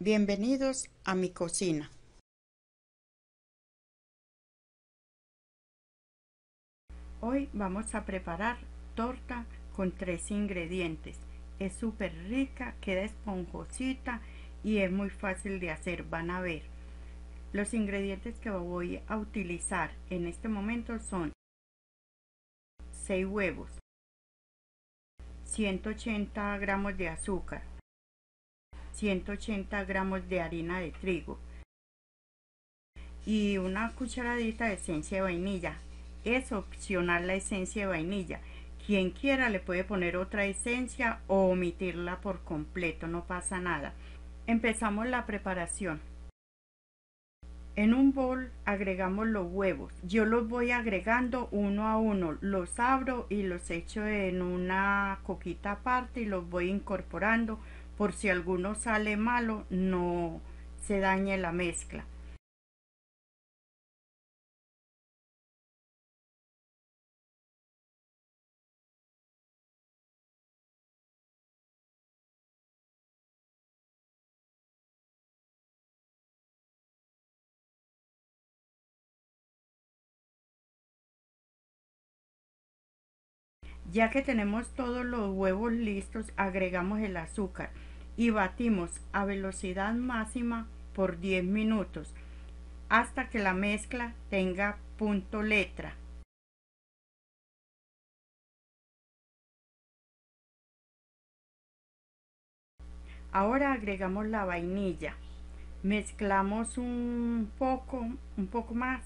Bienvenidos a mi cocina. Hoy vamos a preparar torta con tres ingredientes. Es súper rica, queda esponjosita y es muy fácil de hacer. Van a ver. Los ingredientes que voy a utilizar en este momento son 6 huevos, 180 gramos de azúcar, 180 gramos de harina de trigo y una cucharadita de esencia de vainilla. Es opcional la esencia de vainilla. Quien quiera le puede poner otra esencia o omitirla por completo, no pasa nada. Empezamos la preparación. En un bol agregamos los huevos. Yo los voy agregando uno a uno. Los abro y los echo en una coquita aparte y los voy incorporando por si alguno sale malo no se dañe la mezcla. Ya que tenemos todos los huevos listos, agregamos el azúcar y batimos a velocidad máxima por 10 minutos hasta que la mezcla tenga punto letra. Ahora agregamos la vainilla. Mezclamos un poco, un poco más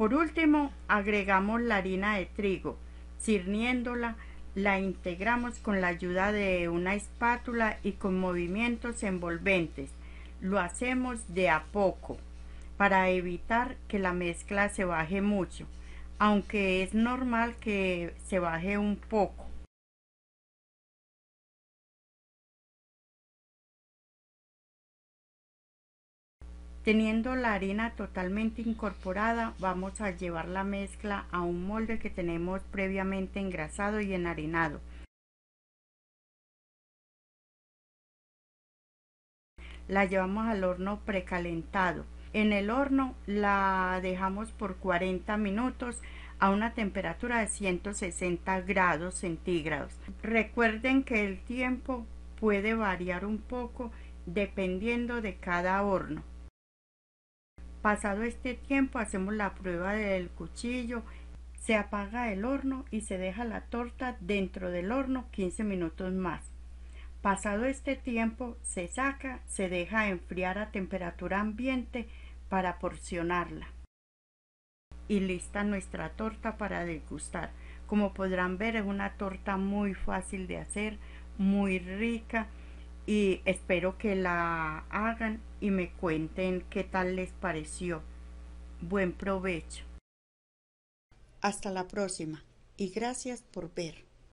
Por último, agregamos la harina de trigo. Cirniéndola, la integramos con la ayuda de una espátula y con movimientos envolventes. Lo hacemos de a poco para evitar que la mezcla se baje mucho, aunque es normal que se baje un poco. Teniendo la harina totalmente incorporada, vamos a llevar la mezcla a un molde que tenemos previamente engrasado y enharinado. La llevamos al horno precalentado. En el horno la dejamos por 40 minutos a una temperatura de 160 grados centígrados. Recuerden que el tiempo puede variar un poco dependiendo de cada horno. Pasado este tiempo hacemos la prueba del cuchillo, se apaga el horno y se deja la torta dentro del horno 15 minutos más. Pasado este tiempo se saca, se deja enfriar a temperatura ambiente para porcionarla. Y lista nuestra torta para degustar. Como podrán ver es una torta muy fácil de hacer, muy rica y espero que la hagan y me cuenten qué tal les pareció. Buen provecho. Hasta la próxima y gracias por ver.